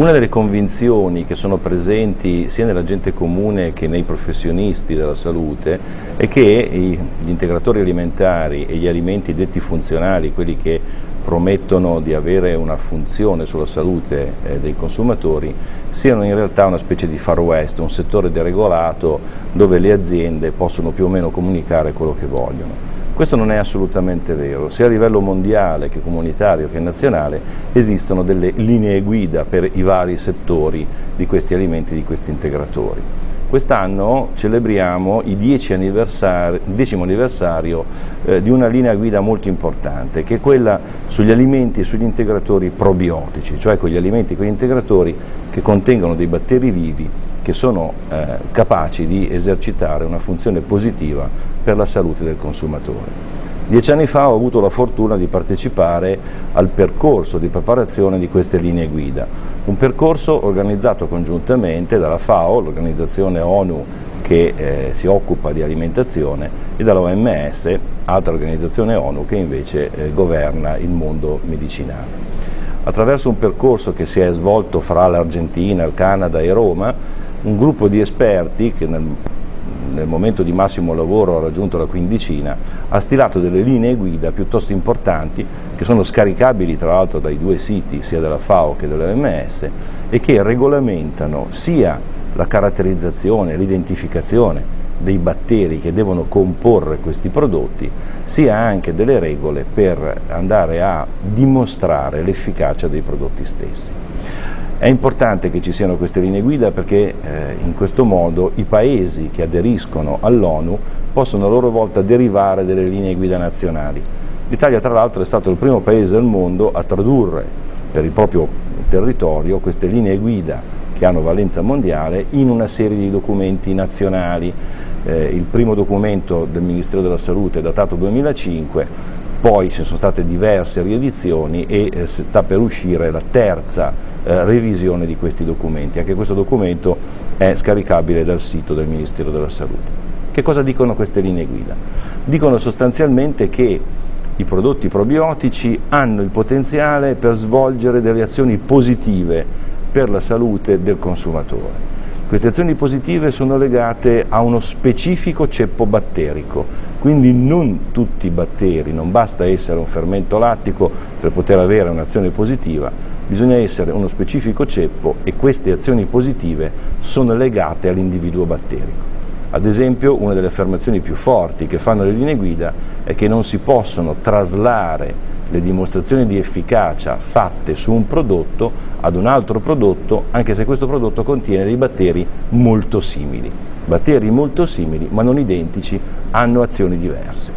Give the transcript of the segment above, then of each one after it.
Una delle convinzioni che sono presenti sia nella gente comune che nei professionisti della salute è che gli integratori alimentari e gli alimenti detti funzionali, quelli che promettono di avere una funzione sulla salute eh, dei consumatori, siano in realtà una specie di far west, un settore deregolato dove le aziende possono più o meno comunicare quello che vogliono. Questo non è assolutamente vero, sia a livello mondiale che comunitario che nazionale esistono delle linee guida per i vari settori di questi alimenti, di questi integratori. Quest'anno celebriamo il decimo anniversario eh, di una linea guida molto importante, che è quella sugli alimenti e sugli integratori probiotici, cioè quegli alimenti e quegli integratori che contengono dei batteri vivi che sono eh, capaci di esercitare una funzione positiva per la salute del consumatore. Dieci anni fa ho avuto la fortuna di partecipare al percorso di preparazione di queste linee guida, un percorso organizzato congiuntamente dalla FAO, l'organizzazione ONU che eh, si occupa di alimentazione, e dall'OMS, altra organizzazione ONU che invece eh, governa il mondo medicinale. Attraverso un percorso che si è svolto fra l'Argentina, il Canada e Roma, un gruppo di esperti che nel nel momento di massimo lavoro ha raggiunto la quindicina, ha stilato delle linee guida piuttosto importanti che sono scaricabili tra l'altro dai due siti sia della FAO che dell'OMS e che regolamentano sia la caratterizzazione, l'identificazione dei batteri che devono comporre questi prodotti, sia anche delle regole per andare a dimostrare l'efficacia dei prodotti stessi. È importante che ci siano queste linee guida perché eh, in questo modo i paesi che aderiscono all'ONU possono a loro volta derivare delle linee guida nazionali. L'Italia tra l'altro è stato il primo paese al mondo a tradurre per il proprio territorio queste linee guida che hanno valenza mondiale in una serie di documenti nazionali. Eh, il primo documento del Ministero della Salute è datato 2005, poi ci sono state diverse riedizioni e eh, sta per uscire la terza eh, revisione di questi documenti. Anche questo documento è scaricabile dal sito del Ministero della Salute. Che cosa dicono queste linee guida? Dicono sostanzialmente che i prodotti probiotici hanno il potenziale per svolgere delle azioni positive per la salute del consumatore. Queste azioni positive sono legate a uno specifico ceppo batterico, quindi non tutti i batteri, non basta essere un fermento lattico per poter avere un'azione positiva, bisogna essere uno specifico ceppo e queste azioni positive sono legate all'individuo batterico. Ad esempio una delle affermazioni più forti che fanno le linee guida è che non si possono traslare le dimostrazioni di efficacia fatte su un prodotto ad un altro prodotto anche se questo prodotto contiene dei batteri molto simili. Batteri molto simili ma non identici hanno azioni diverse.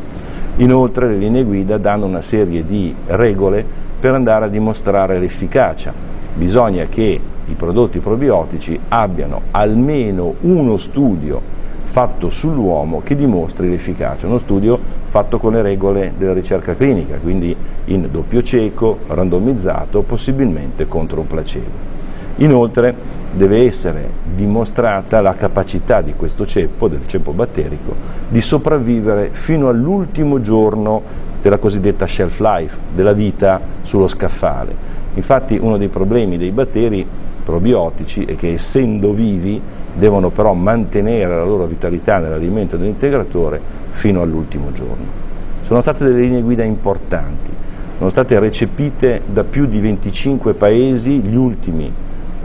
Inoltre le linee guida danno una serie di regole per andare a dimostrare l'efficacia. Bisogna che i prodotti probiotici abbiano almeno uno studio fatto sull'uomo che dimostri l'efficacia, uno studio fatto con le regole della ricerca clinica, quindi in doppio cieco, randomizzato, possibilmente contro un placebo. Inoltre deve essere dimostrata la capacità di questo ceppo, del ceppo batterico, di sopravvivere fino all'ultimo giorno della cosiddetta shelf life, della vita sullo scaffale. Infatti uno dei problemi dei batteri probiotici è che essendo vivi devono però mantenere la loro vitalità nell'alimento dell'integratore fino all'ultimo giorno. Sono state delle linee guida importanti, sono state recepite da più di 25 paesi, gli ultimi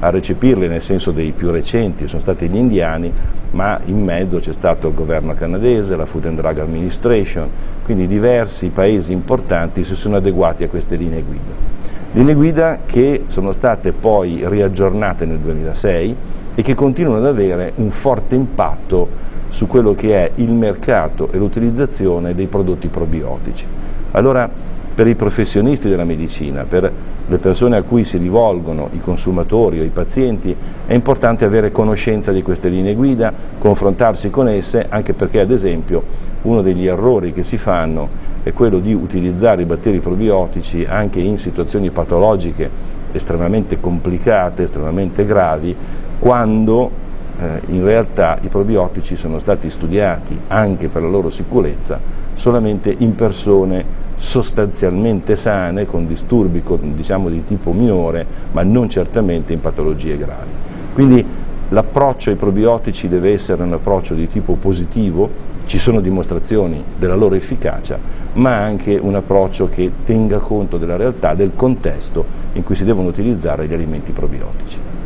a recepirle nel senso dei più recenti sono stati gli indiani, ma in mezzo c'è stato il governo canadese, la Food and Drug Administration, quindi diversi paesi importanti si sono adeguati a queste linee guida. Linee guida che sono state poi riaggiornate nel 2006 e che continuano ad avere un forte impatto su quello che è il mercato e l'utilizzazione dei prodotti probiotici. Allora per i professionisti della medicina, per le persone a cui si rivolgono i consumatori o i pazienti, è importante avere conoscenza di queste linee guida, confrontarsi con esse, anche perché ad esempio uno degli errori che si fanno è quello di utilizzare i batteri probiotici anche in situazioni patologiche estremamente complicate, estremamente gravi, quando eh, in realtà i probiotici sono stati studiati anche per la loro sicurezza solamente in persone sostanzialmente sane, con disturbi diciamo, di tipo minore, ma non certamente in patologie gravi. Quindi l'approccio ai probiotici deve essere un approccio di tipo positivo, ci sono dimostrazioni della loro efficacia, ma anche un approccio che tenga conto della realtà, del contesto in cui si devono utilizzare gli alimenti probiotici.